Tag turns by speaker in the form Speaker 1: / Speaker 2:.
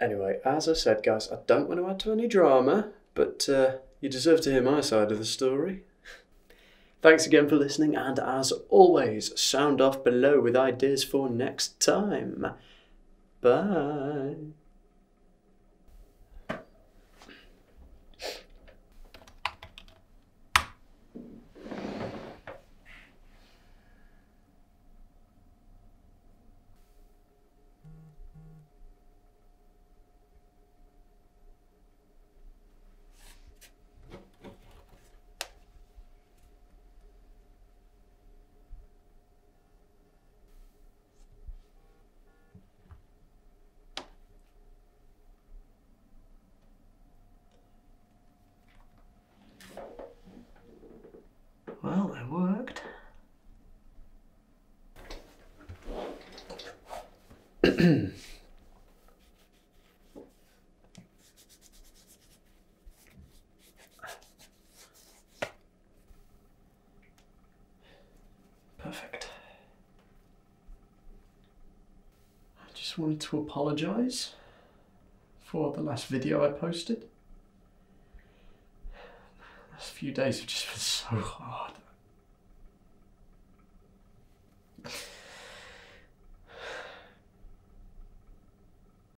Speaker 1: Anyway, as I said, guys, I don't want to add to any drama, but uh, you deserve to hear my side of the story. Thanks again for listening, and as always, sound off below with ideas for next time. Bye. Perfect. I just wanted to apologise for the last video I posted. The last few days have just been so hard.